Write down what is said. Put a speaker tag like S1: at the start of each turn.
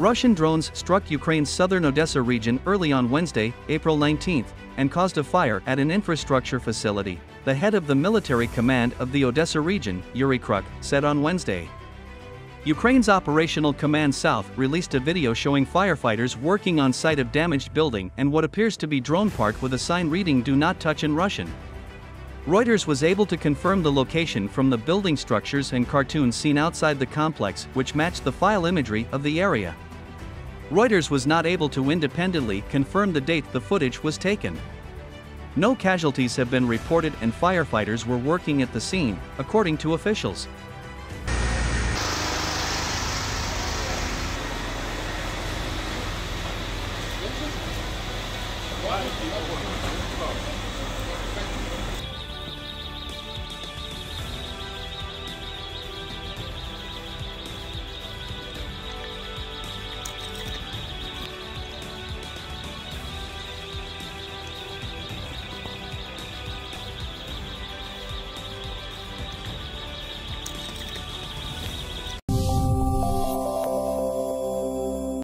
S1: Russian drones struck Ukraine's southern Odessa region early on Wednesday, April 19, and caused a fire at an infrastructure facility, the head of the military command of the Odessa region, Yuri Kruk, said on Wednesday. Ukraine's Operational Command South released a video showing firefighters working on site of damaged building and what appears to be drone part with a sign reading Do Not Touch in Russian. Reuters was able to confirm the location from the building structures and cartoons seen outside the complex which matched the file imagery of the area. Reuters was not able to independently confirm the date the footage was taken. No casualties have been reported and firefighters were working at the scene, according to officials. Why?